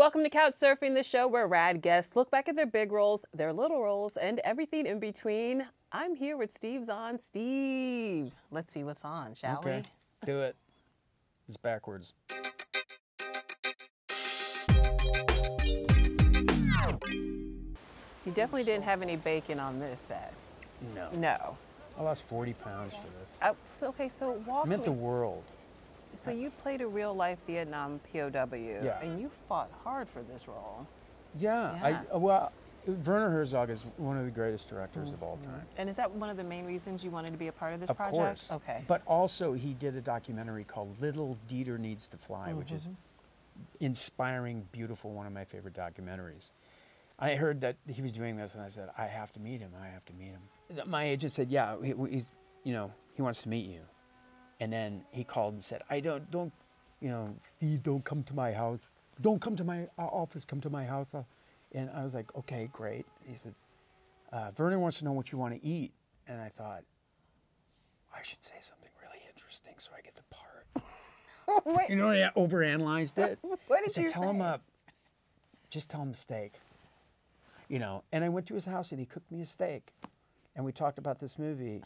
Welcome to Couch Surfing, the show where rad guests look back at their big roles, their little roles, and everything in between. I'm here with Steve Zahn. Steve, let's see what's on, shall we? Okay, do it. It's backwards. You definitely didn't have any bacon on this set. No. No. I lost 40 pounds for this. Oh, okay, so walk I meant the world. So you played a real life Vietnam POW, Yeah. and you fought hard for this role. Yeah. Yeah. I, well, Werner Herzog is one of the greatest directors of all Mm-hmm. time. And is that one of the main reasons you wanted to be a part of this Of project? course. Okay. But also, he did a documentary called Little Dieter Needs to Fly, which is Mm-hmm. inspiring, beautiful, one of my favorite documentaries. I heard that he was doing this, and I said, I have to meet him. I have to meet him. My agent said, Yeah, he, he's, you know, he wants to meet you. And then he called and said, I don't, don't, you know, Steve, don't come to my house. Don't come to my uh, office. Come to my house. Uh, And I was like, okay, great. He said, uh, Werner wants to know what you want to eat. And I thought, I should say something really interesting so I get the part. You know, I overanalyzed it. What I did said, you tell him say? a, just tell him a steak. You know, and I went to his house and he cooked me a steak, and we talked about this movie.